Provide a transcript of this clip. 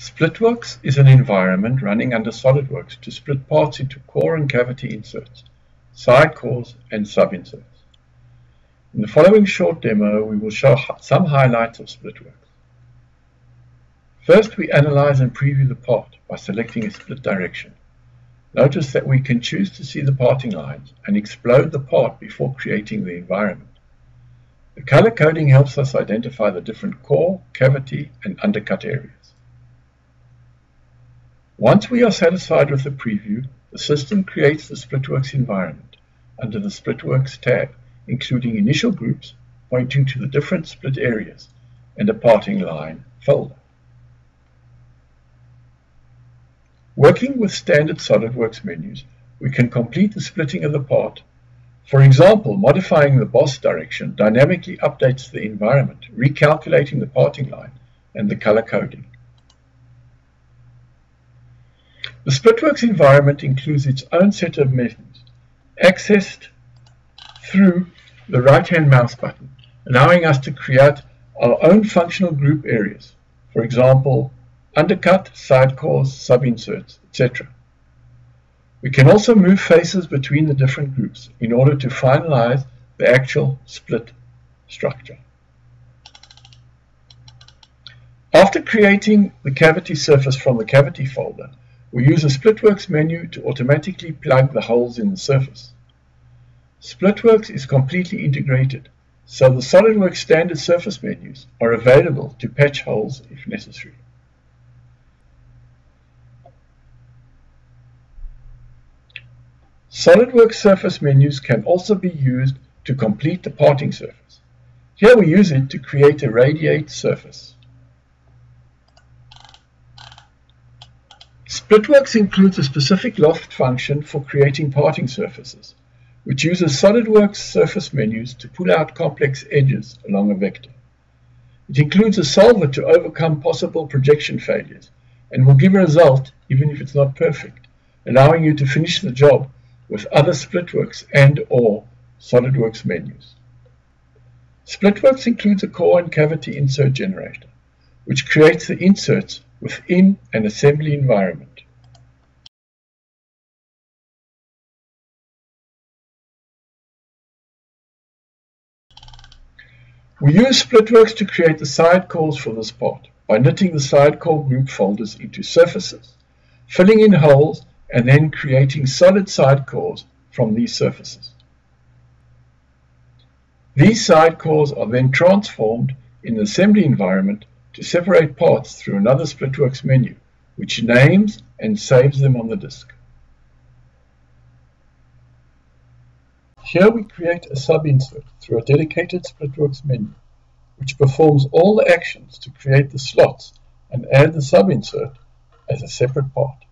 SplitWorks is an environment running under SOLIDWORKS to split parts into core and cavity inserts, side cores, and sub-inserts. In the following short demo, we will show some highlights of SplitWorks. First, we analyze and preview the part by selecting a split direction. Notice that we can choose to see the parting lines and explode the part before creating the environment. The color coding helps us identify the different core, cavity, and undercut areas. Once we are satisfied with the preview, the system creates the SplitWorks environment under the SplitWorks tab, including initial groups pointing to the different split areas and a parting line folder. Working with standard SOLIDWORKS menus, we can complete the splitting of the part. For example, modifying the boss direction dynamically updates the environment, recalculating the parting line and the color coding. The SplitWorks environment includes its own set of methods, accessed through the right-hand mouse button, allowing us to create our own functional group areas, for example, undercut, side cores, sub-inserts, etc. We can also move faces between the different groups in order to finalize the actual split structure. After creating the cavity surface from the cavity folder, we use a SplitWorks menu to automatically plug the holes in the surface. SplitWorks is completely integrated, so the SOLIDWORKS standard surface menus are available to patch holes if necessary. SOLIDWORKS surface menus can also be used to complete the parting surface. Here we use it to create a radiate surface. SplitWorks includes a specific loft function for creating parting surfaces, which uses SOLIDWORKS surface menus to pull out complex edges along a vector. It includes a solver to overcome possible projection failures and will give a result even if it's not perfect, allowing you to finish the job with other SplitWorks and or SOLIDWORKS menus. SplitWorks includes a core and cavity insert generator, which creates the inserts within an assembly environment. We use SplitWorks to create the side cores for this part by knitting the side core group folders into surfaces, filling in holes, and then creating solid side cores from these surfaces. These side cores are then transformed in the assembly environment to separate parts through another SplitWorks menu, which names and saves them on the disk. Here we create a sub-insert through a dedicated SplitWorks menu, which performs all the actions to create the slots and add the sub-insert as a separate part.